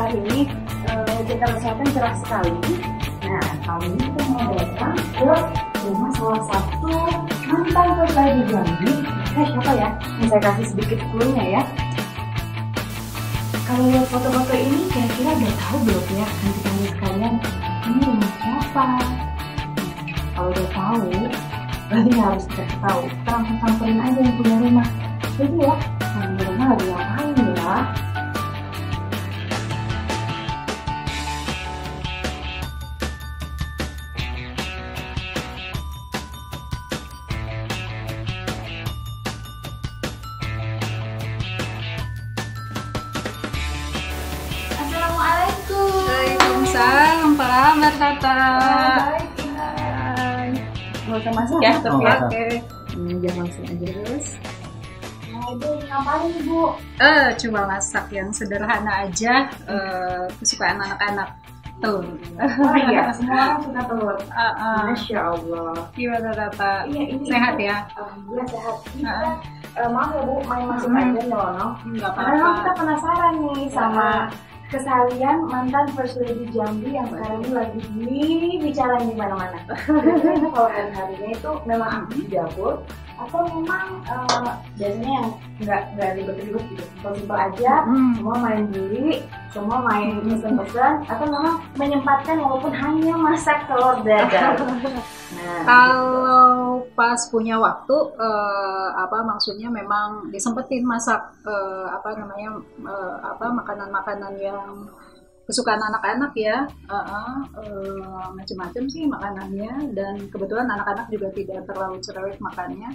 hari ini uh, jaga kesehatan cerah sekali. Nah, kali ini kita mau datang ke rumah salah satu mantan pegawai di Jambi. Eh, siapa ya? Ini saya kasih sedikit clue-nya ya. Kalau lihat foto-foto ini, kira-kira udah tahu belum ya? Nanti kalian sekalian, ini rumah siapa? Kalau udah tahu, berarti harus dikasih tahu. Kita langsung samperin aja yang punya rumah. Jadi ya, yang punya rumah lagi ngapain ya? Kabar Tata? Baik, Hai. Gak usah masuk Ya, tapi oke. ya. Oke. Hmm, jangan langsung aja terus. Ibu ngapain Ibu? Eh, cuma masak yang sederhana aja, eh, kesukaan anak-anak. Telur. Oh iya, semua orang suka telur. Ah, ah. Masya Allah. Gimana Tata? Iya, ini Sehat Ibu. ya? Alhamdulillah sehat. Kita, eh, maaf ya Bu, main masuk Hmm. aja nih Lono. Enggak Karena memang kita apa-apa. penasaran nih sama Ah. Kesalian mantan First Lady Jambi yang sekarang ini lagi dibicarain di mana-mana. Biasanya kalau hari-harinya itu memang aktif di dapur atau memang eh, biasanya yang nggak nggak ribet-ribet gitu, simpel-simpel aja. Hmm. Semua main beli, semua main pesen-pesen, atau memang menyempatkan walaupun hanya masak telur dadar. Nah, Kalau pas punya waktu, eh, apa maksudnya memang disempetin masak eh, apa namanya eh, apa makanan-makanan yang kesukaan anak-anak ya, Heeh, eh, macam-macam sih makanannya dan kebetulan anak-anak juga tidak terlalu cerewet makannya.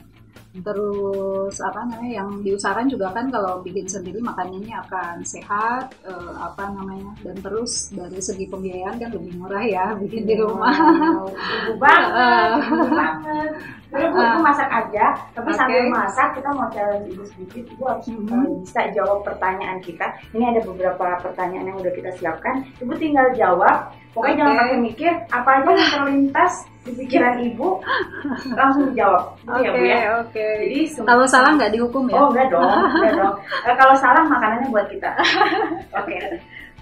Terus apa namanya yang diusahakan juga kan kalau bikin sendiri makanannya akan sehat, eh, apa namanya dan terus dari segi pembiayaan kan lebih murah ya bikin di rumah. Wow, ibu banget, banget. Jadi bu, ibu masak aja, tapi Oke. sambil masak kita mau challenge ibu sedikit. Ibu harus Mhm. eh, bisa jawab pertanyaan kita. Ini ada beberapa pertanyaan yang udah kita siapkan. Ibu tinggal jawab. Pokoknya Oke. jangan pakai mikir. Apa aja yang terlintas di pikiran ibu, langsung dijawab. Gitu ya bu ya. oke. Jadi semua- Kalau salah nggak dihukum ya? Oh enggak dong, enggak dong. Eh, kalau salah makanannya buat kita. Oke,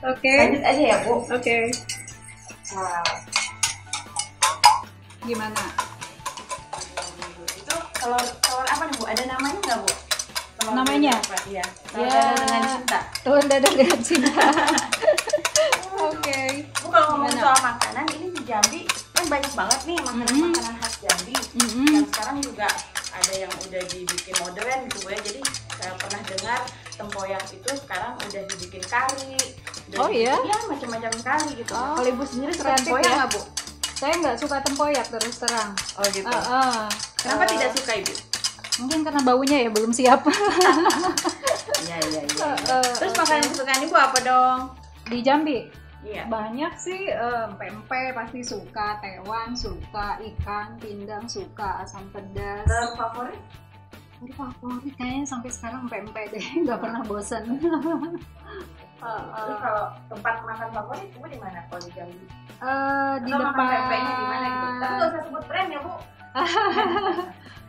Oke. lanjut aja ya bu. Oke. Wow. Gimana? Telur telur apa nih bu? Ada namanya nggak bu? Telur Namanya? apa? Iya. Telur Ya. dadar dengan cinta. Telur dadar dengan cinta. Oke. Bu kalau ngomong Gimana? soal makanan ini di Jambi kan banyak banget nih makanan-makanan khas Jambi. Mm-mm. Yang sekarang juga ada yang udah dibikin modern gitu ya. Jadi saya pernah dengar tempoyak itu sekarang udah dibikin kari. udah Oh, iya? Iya macam-macam kari gitu. Oh, kalau ibu sendiri suka tempoyak ya. nggak bu? Saya nggak suka tempoyak terus terang. Oh gitu. Ah, ah. Kenapa Eh, tidak suka ibu? Mungkin karena baunya ya belum siap. Iya iya iya. Eh, eh, Terus oke. makanan kesukaan ibu apa dong? Di Jambi Iya. banyak sih eh, pempek pasti suka, tewan suka, ikan, pindang suka, asam pedas. Favorit? Aduh, favorit kayaknya sampai sekarang pempek deh, nggak pernah bosan. Eh, Terus kalau tempat makan favorit ibu di mana kalau di Jambi? eh, di Atau makan depan pempeknya di mana gitu? Tapi nggak usah sebut brand ya bu.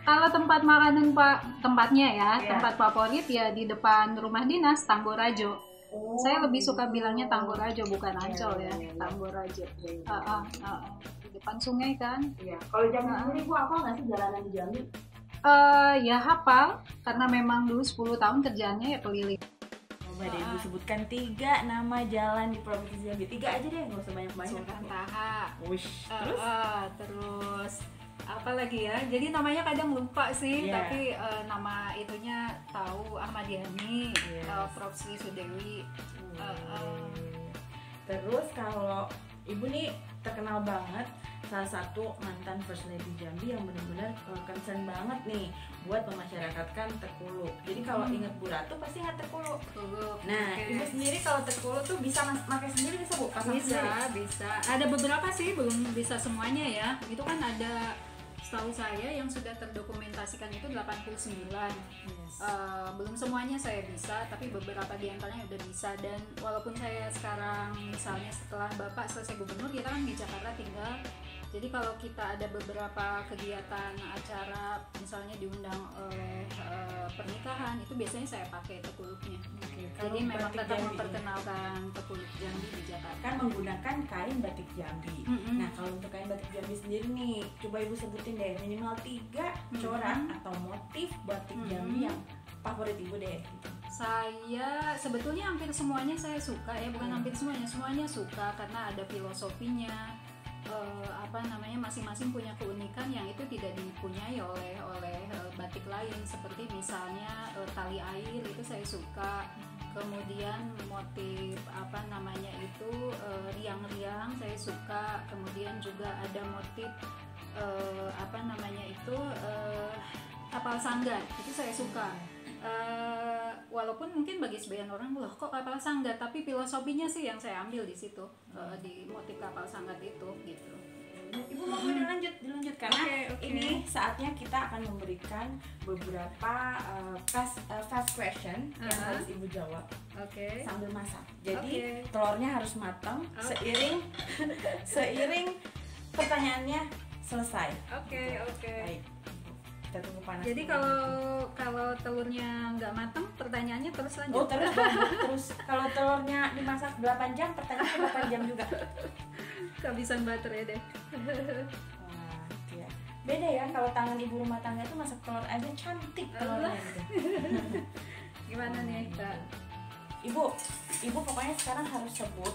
kalau tempat makanan pak tempatnya ya Iya. tempat favorit ya di depan rumah dinas Tanggurajo Oh, saya lebih suka bilangnya Tanggurajo bukan Iya, Ancol iya, ya iya, iya. Tanggurajo Iya, iya. Ah, ah, ah. di depan sungai kan Iya. Kalau Jambi Ah. sendiri bu apa nggak sih jalanan di Jambi? eh ya hafal karena memang dulu 10 tahun kerjaannya ya keliling Coba deh ibu sebutkan tiga nama jalan di provinsi Jambi. Tiga aja deh, nggak usah banyak-banyak. Sultan Taha Wush. Terus? eh, terus apa lagi ya jadi namanya kadang lupa sih Iya. tapi eh, nama itunya tahu Ahmad Yani Yes. eh, Prof Sri Sudewi Hmm. Eh, eh. Terus kalau ibu nih terkenal banget salah satu mantan first lady Jambi yang benar-benar uh, concern banget nih buat memasyarakatkan Tekulu. Jadi kalau Hmm. inget Bu Ratu pasti Tekulu. Dulu. Nah, Oke. ibu sendiri kalau Tekulu tuh bisa mas- pakai sendiri bisa Bu? Pasang bisa sendiri? bisa ada beberapa sih belum bisa semuanya ya itu kan ada setahu saya yang sudah terdokumentasikan itu 89 Yes. Eh, belum semuanya saya bisa tapi beberapa di antaranya udah bisa dan walaupun saya sekarang misalnya setelah bapak selesai gubernur kita kan di Jakarta tinggal jadi kalau kita ada beberapa kegiatan acara misalnya diundang oleh eh, pernikahan itu biasanya saya pakai tekuluknya Oke, Jadi memang tetap Jambi. memperkenalkan pekulit Jambi di Jakarta. kan menggunakan kain batik Jambi. Mm-mm. Nah kalau untuk kain batik Jambi sendiri nih, coba ibu sebutin deh minimal tiga corak atau motif batik Mm-mm. Jambi yang favorit ibu deh. Gitu. Saya sebetulnya hampir semuanya saya suka ya, bukan Hmm. hampir semuanya, semuanya suka karena ada filosofinya. Eh, apa namanya masing-masing punya keunikan yang itu tidak dipunyai oleh oleh eh, batik lain. Seperti misalnya eh, tali air itu saya suka. Kemudian motif apa namanya itu riang-riang saya suka. Kemudian juga ada motif apa namanya itu kapal sanggar itu saya suka Eh, walaupun mungkin bagi sebagian orang loh kok kapal sanggar tapi filosofinya sih yang saya ambil di situ eh, di motif kapal sanggar itu gitu Ibu mau dilanjut, dilanjut karena Oke, oke. ini saatnya kita akan memberikan beberapa uh, fast, uh, fast question yang Uh-huh. harus ibu jawab oke sambil masak. Jadi Oke. telurnya harus matang Oke. seiring seiring pertanyaannya selesai. oke oke Baik. Kita tunggu panas. jadi kalau kalau telurnya nggak matang pertanyaannya terus lanjut Oh terus terus kalau telurnya dimasak 8 jam, pertanyaannya 8 jam juga. kehabisan baterai deh Wah, ya. Beda ya kalau tangan ibu rumah tangga itu masak telur aja cantik telurnya gitu. gimana nih kak Ibu, ibu pokoknya sekarang harus sebut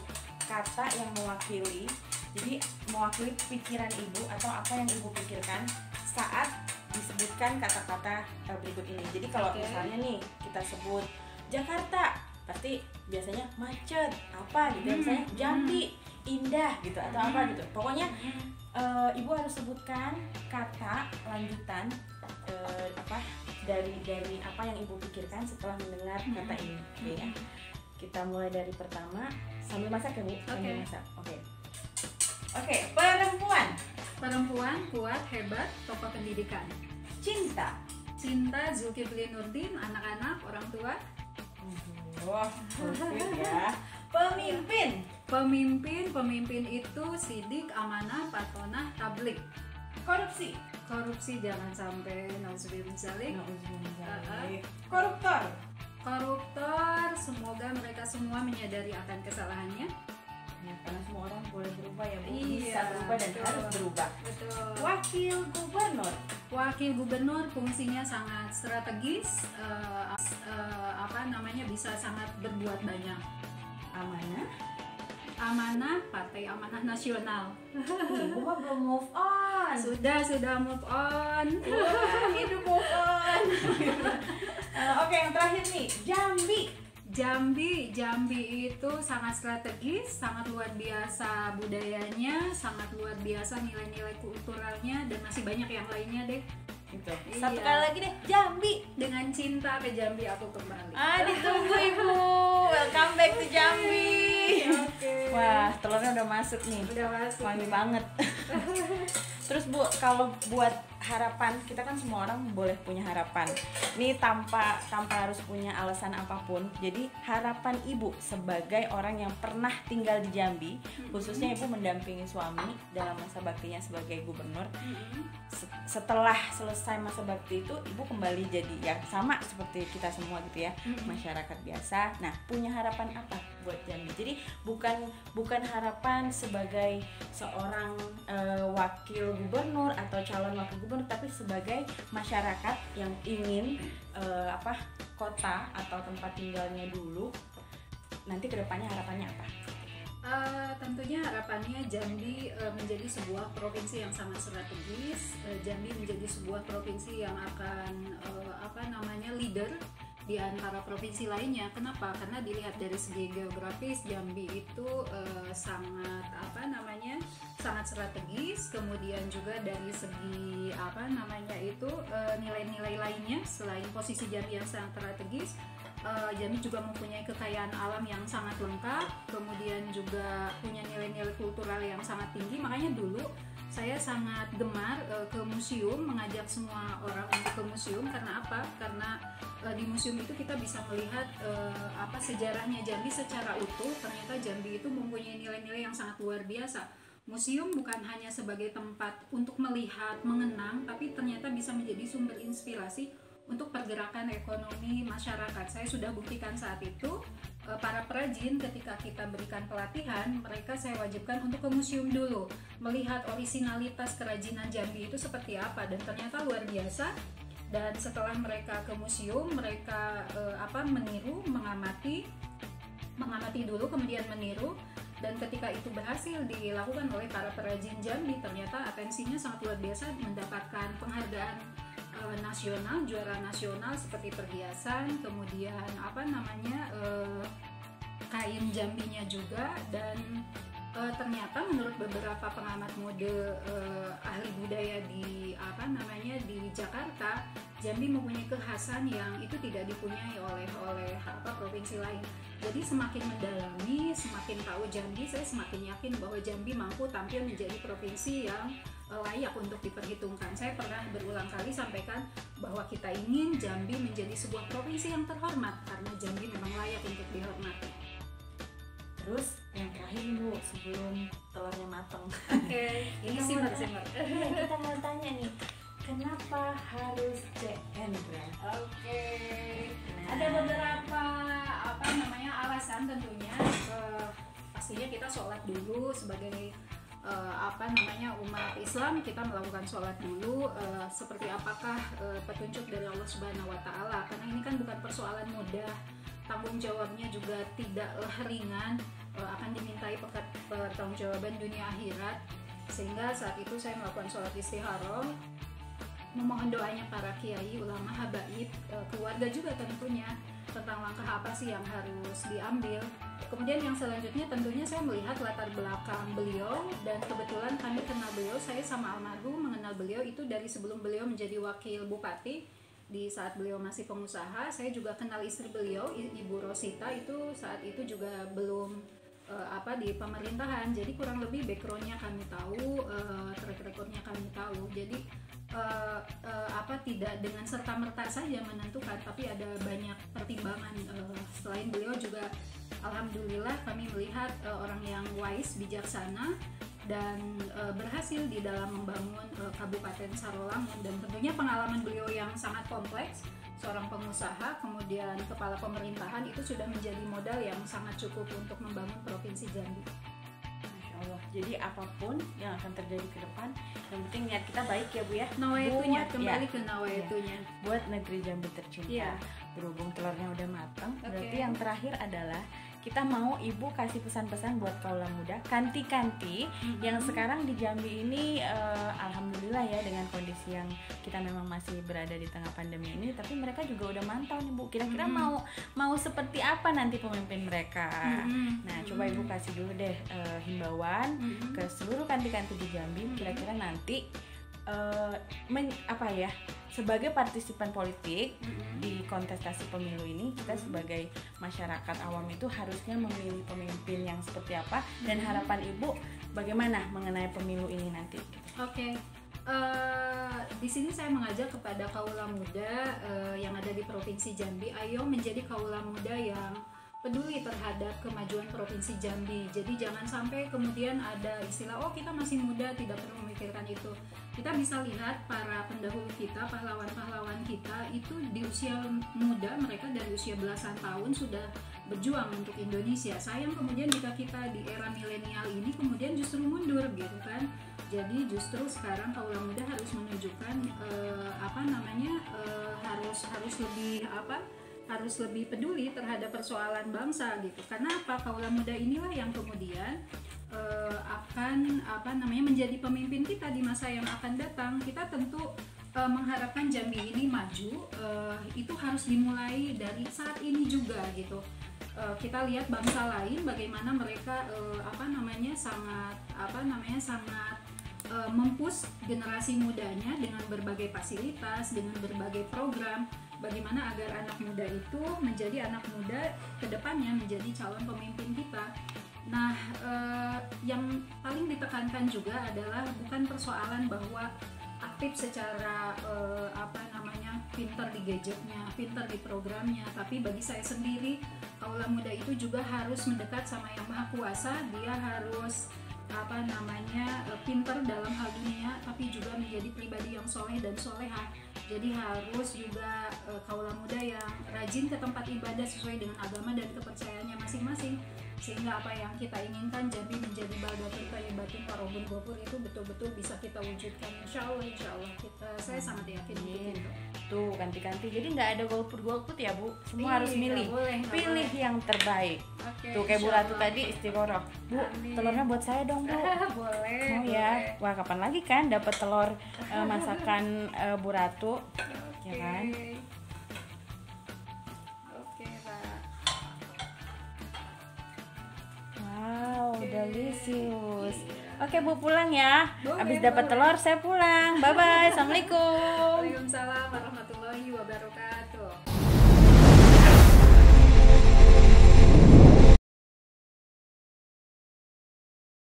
kata yang mewakili. Jadi mewakili pikiran ibu atau apa yang ibu pikirkan saat disebutkan kata-kata eh, berikut ini. Jadi kalau Oke. misalnya nih kita sebut Jakarta, pasti biasanya macet apa gitu. Hmm, Misalnya Jambi, indah gitu atau apa Hmm. gitu. Pokoknya eh, ibu harus sebutkan kata lanjutan eh, apa dari dari apa yang ibu pikirkan setelah mendengar kata ini oke ya kita mulai dari pertama sambil masak ya bu sambil Oke. masak oke oke perempuan perempuan kuat hebat tokoh pendidikan. Cinta. Cinta Zulkifli Nurdin anak-anak orang tua. Wah perfect ya. Pemimpin. Pemimpin pemimpin itu sidik amanah patonah tablik. Korupsi. Korupsi jangan sampai nauzubillah zalik koruptor. Koruptor semoga mereka semua menyadari akan kesalahannya ya, karena semua orang boleh berubah ya bu. Iya, bisa berubah dan betul. harus berubah. Betul. Wakil gubernur. Wakil gubernur fungsinya sangat strategis eh, eh, apa namanya bisa sangat berbuat banyak. Amanah? Amanah partai amanah nasional. Ibu mah belum move on. Sudah sudah move on. Wah, hidup move on. Eh, oke yang terakhir nih Jambi Jambi, Jambi itu sangat strategis, sangat luar biasa budayanya, sangat luar biasa nilai-nilai kulturalnya dan masih banyak yang lainnya deh. gitu Iya. satu kali lagi deh Jambi Dengan cinta ke Jambi aku kembali. ah ditunggu ibu welcome back to Jambi Oke. wah telurnya udah masuk nih Udah masuk. wangi nih. banget terus bu kalau buat harapan kita kan semua orang boleh punya harapan. Ini tanpa tanpa harus punya alasan apa pun. Jadi harapan ibu sebagai orang yang pernah tinggal di Jambi khususnya ibu mendampingi suami dalam masa baktinya sebagai gubernur. Setelah selesai masa bakti itu ibu kembali jadi ya sama seperti kita semua gitu ya masyarakat biasa. Nah punya harapan apa buat Jambi? Jadi bukan bukan harapan sebagai seorang eh, wakil gubernur atau calon wakil gubernur tapi sebagai masyarakat yang ingin eh, apa kota atau tempat tinggalnya dulu nanti ke depannya harapannya apa Eh, tentunya harapannya Jambi eh, menjadi sebuah provinsi yang sangat strategis. Eh, Jambi menjadi sebuah provinsi yang akan eh, apa namanya leader di antara provinsi lainnya. Kenapa? Karena dilihat dari segi geografis Jambi itu eh, sangat apa namanya sangat strategis. Kemudian juga dari segi apa namanya itu eh, nilai-nilai lainnya selain posisi Jambi yang sangat strategis Eh, Jambi juga mempunyai kekayaan alam yang sangat lengkap, kemudian juga punya nilai-nilai kultural yang sangat tinggi. Makanya dulu saya sangat gemar eh, ke museum, mengajak semua orang untuk ke museum karena apa? Karena eh, di museum itu kita bisa melihat eh, apa sejarahnya Jambi secara utuh. Ternyata Jambi itu mempunyai nilai-nilai yang sangat luar biasa. Museum bukan hanya sebagai tempat untuk melihat, mengenang, tapi ternyata bisa menjadi sumber inspirasi untuk pergerakan ekonomi masyarakat. Saya sudah buktikan saat itu eh, para perajin ketika kita berikan pelatihan, mereka saya wajibkan untuk ke museum dulu, melihat orisinalitas kerajinan Jambi itu seperti apa dan ternyata luar biasa. Dan setelah mereka ke museum, mereka eh, apa meniru, mengamati, mengamati dulu, kemudian meniru, dan ketika itu berhasil dilakukan oleh para perajin Jambi, ternyata atensinya sangat luar biasa mendapatkan penghargaan eh, nasional, juara nasional seperti perhiasan, kemudian apa namanya eh, kain jambinya juga dan eh, ternyata menurut beberapa pengamat mode eh, ahli budaya di apa namanya di Jakarta Jambi mempunyai kekhasan yang itu tidak dipunyai oleh oleh apa provinsi lain. Jadi semakin mendalami, semakin tahu Jambi, saya semakin yakin bahwa Jambi mampu tampil menjadi provinsi yang eh, layak untuk diperhitungkan. Saya pernah berulang kali sampaikan bahwa kita ingin Jambi menjadi sebuah provinsi yang terhormat karena Jambi memang layak untuk dihormati. Terus yang terakhir bu sebelum telurnya mateng. Oke, ini Kita simmer kita mau tanya nih, kenapa harus CN Bra? Oke. Nah. Ada beberapa apa namanya alasan tentunya eh, pastinya kita sholat dulu sebagai eh, apa namanya umat Islam kita melakukan sholat dulu eh, seperti apakah eh, petunjuk dari Allah Subhanahu Wa Taala karena ini kan bukan persoalan mudah tanggung jawabnya juga tidaklah ringan eh, akan dimintai pekat- pertanggungjawaban dunia akhirat sehingga saat itu saya melakukan sholat istikharah memohon doanya para kiai, ulama, habaib, eh, keluarga juga tentunya tentang langkah apa sih yang harus diambil. Kemudian yang selanjutnya tentunya saya melihat latar belakang beliau dan kebetulan kami kenal beliau, saya sama almarhum mengenal beliau itu dari sebelum beliau menjadi wakil bupati di saat beliau masih pengusaha. Saya juga kenal istri beliau, Ibu Rosita itu saat itu juga belum eh, apa di pemerintahan. Jadi kurang lebih backgroundnya kami tahu, eh, track recordnya kami tahu. Jadi eh, eh, apa tidak dengan serta merta saja menentukan tapi ada banyak pertimbangan Eh, selain beliau juga alhamdulillah kami melihat eh, orang yang wise bijaksana dan eh, berhasil di dalam membangun eh, Kabupaten Sarolangun dan tentunya pengalaman beliau yang sangat kompleks seorang pengusaha kemudian kepala pemerintahan itu sudah menjadi modal yang sangat cukup untuk membangun provinsi Jambi. Masya Allah. Jadi apa pun yang akan terjadi ke depan, yang penting niat kita baik ya bu ya. Nawaitunya kembali ya, ke nawaitunya. buat negeri Jambi tercinta. Iya. Berhubung telurnya udah matang, Oke. berarti yang terakhir adalah kita mau ibu kasih pesan-pesan buat kaula muda, kanti-kanti yang sekarang di Jambi ini eh, alhamdulillah ya dengan kondisi yang kita memang masih berada di tengah pandemi ini, tapi mereka juga udah mantau nih bu. Kira-kira Mhm. mau mau seperti apa nanti pemimpin mereka? Mhm. Nah, coba ibu kasih dulu deh eh, himbauan Mhm. ke seluruh kanti-kanti di Jambi Mhm. kira-kira nanti eh, men- apa ya sebagai partisipan politik Mhm. di kontestasi pemilu ini kita sebagai masyarakat awam itu harusnya memilih pemimpin yang seperti apa dan harapan ibu bagaimana mengenai pemilu ini nanti? Oke, Eh, di sini saya mengajak kepada kaula muda eh, yang ada di provinsi Jambi, ayo menjadi kaula muda yang peduli terhadap kemajuan provinsi Jambi. Jadi jangan sampai kemudian ada istilah oh kita masih muda tidak perlu memikirkan itu. Kita bisa lihat para pendahulu kita, pahlawan-pahlawan kita itu di usia muda mereka dari usia belasan tahun sudah berjuang untuk Indonesia. Sayang kemudian jika kita di era milenial ini kemudian justru mundur gitu kan. Jadi justru sekarang kaula muda harus menunjukkan eh, apa namanya eh, harus harus lebih apa harus lebih peduli terhadap persoalan bangsa gitu. Karena apa kaula muda inilah yang kemudian eh, akan apa namanya menjadi pemimpin kita di masa yang akan datang. Kita tentu eh, mengharapkan Jambi ini maju eh, itu harus dimulai dari saat ini juga gitu. Eh, kita lihat bangsa lain bagaimana mereka eh, apa namanya sangat apa namanya sangat eh, mempush generasi mudanya dengan berbagai fasilitas, dengan berbagai program, bagaimana agar anak muda itu menjadi anak muda ke depannya menjadi calon pemimpin kita. Nah, eh, yang paling ditekankan juga adalah bukan persoalan bahwa aktif secara eh, apa namanya pinter di gadgetnya, pinter di programnya, tapi bagi saya sendiri kaula muda itu juga harus mendekat sama yang maha kuasa, dia harus apa namanya eh, pinter dalam hal dunia tapi juga menjadi pribadi yang soleh dan soleha jadi harus juga e, muda yang rajin ke tempat ibadah sesuai dengan agama dan kepercayaannya masing-masing sehingga apa yang kita inginkan jadi menjadi baldatun thayyibatun warobun gopur itu betul-betul bisa kita wujudkan. Insya Allah insya Allah. Kita saya sangat yakin begitu tuh ganti-ganti. Jadi nggak ada golput golput ya bu? Semua Iya, harus nggak milih. boleh, pilih boleh. yang terbaik. Oke, tuh kayak Bu Ratu tadi istiqoroh. Bu Amin. telurnya buat saya dong bu. Boleh mau ya? Wah kapan lagi kan dapat telur eh, masakan eh, Bu Ratu? Ya kan wow delicious. Oke bu pulang ya. Boleh, habis dapat telur saya pulang. Bye bye assalamualaikum. Waalaikumsalam warahmatullahi wabarakatuh